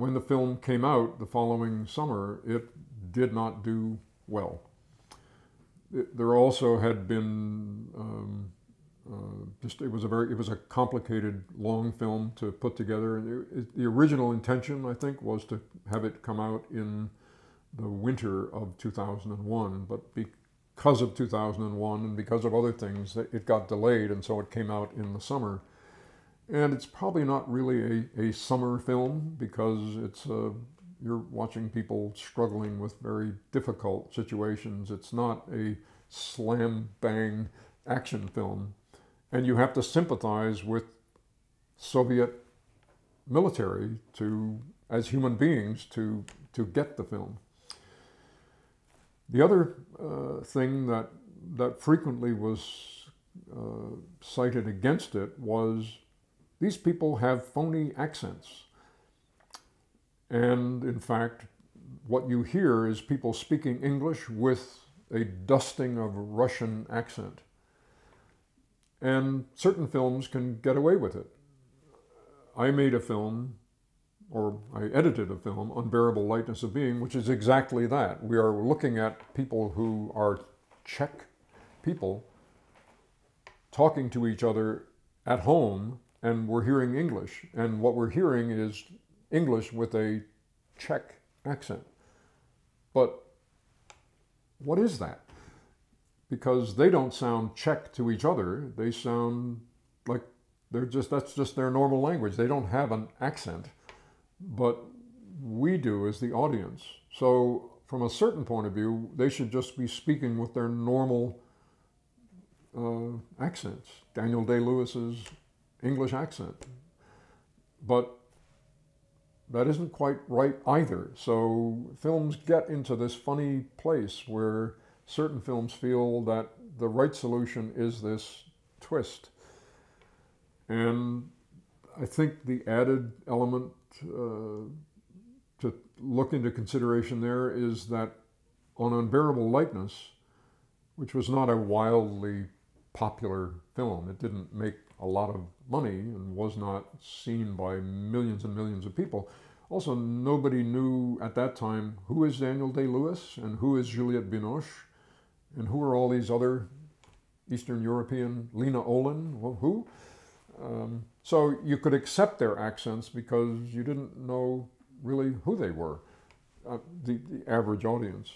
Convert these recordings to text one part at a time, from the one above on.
when the film came out the following summer, it did not do well. It, there also had been um, uh, just it was a very it was a complicated long film to put together. And it, it, the original intention, I think, was to have it come out in the winter of 2001, but because of 2001 and because of other things, it got delayed, and so it came out in the summer. And it's probably not really a, a summer film because it's uh, you're watching people struggling with very difficult situations. It's not a slam bang action film and you have to sympathize with Soviet military to, as human beings, to, to get the film. The other uh, thing that, that frequently was uh, cited against it was these people have phony accents. And in fact, what you hear is people speaking English with a dusting of Russian accent. And certain films can get away with it. I made a film, or I edited a film, Unbearable Lightness of Being, which is exactly that. We are looking at people who are Czech people talking to each other at home, and we're hearing English. And what we're hearing is English with a Czech accent. But what is that? because they don't sound Czech to each other. They sound like they're just, that's just their normal language. They don't have an accent, but we do as the audience. So, from a certain point of view, they should just be speaking with their normal uh, accents. Daniel Day Lewis's English accent. But that isn't quite right either. So, films get into this funny place where certain films feel that the right solution is this twist. And I think the added element uh, to look into consideration there is that on Unbearable Lightness, which was not a wildly popular film, it didn't make a lot of money and was not seen by millions and millions of people. Also, nobody knew at that time who is Daniel Day Lewis and who is Juliette Binoche and who are all these other Eastern European, Lena Olin, well, who? Um, so you could accept their accents because you didn't know really who they were, uh, the, the, average audience.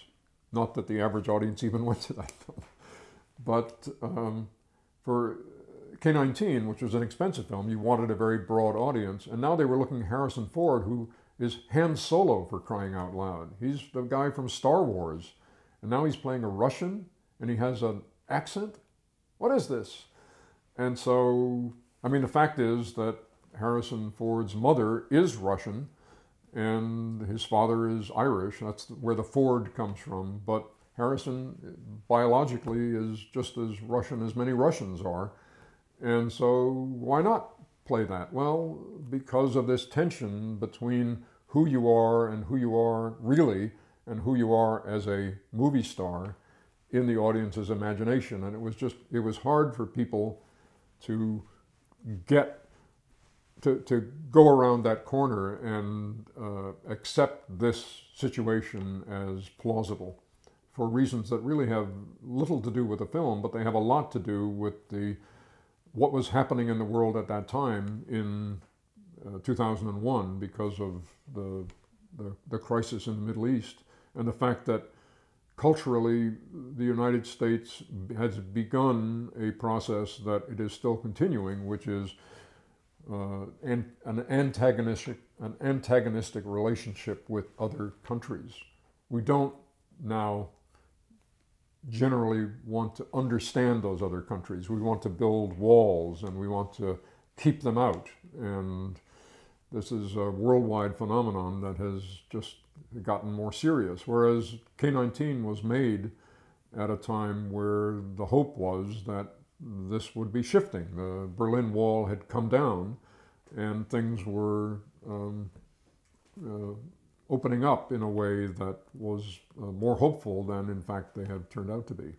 Not that the average audience even went to that film. But um, for K-19, which was an expensive film, you wanted a very broad audience. And now they were looking Harrison Ford, who is Han Solo for crying out loud. He's the guy from Star Wars. And now he's playing a Russian and he has an accent. What is this? And so, I mean, the fact is that Harrison Ford's mother is Russian and his father is Irish. That's where the Ford comes from. But Harrison biologically is just as Russian as many Russians are. And so, why not play that? Well, because of this tension between who you are and who you are really and who you are as a movie star in the audience's imagination. And it was just, it was hard for people to get, to, to go around that corner and uh, accept this situation as plausible for reasons that really have little to do with the film, but they have a lot to do with the what was happening in the world at that time in uh, 2001 because of the, the, the crisis in the Middle East and the fact that culturally the United States has begun a process that it is still continuing, which is uh, an, an, antagonistic, an antagonistic relationship with other countries. We don't now generally want to understand those other countries. We want to build walls and we want to keep them out. And this is a worldwide phenomenon that has just gotten more serious. Whereas K-19 was made at a time where the hope was that this would be shifting. The Berlin Wall had come down and things were um, uh, opening up in a way that was uh, more hopeful than in fact they had turned out to be.